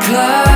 club.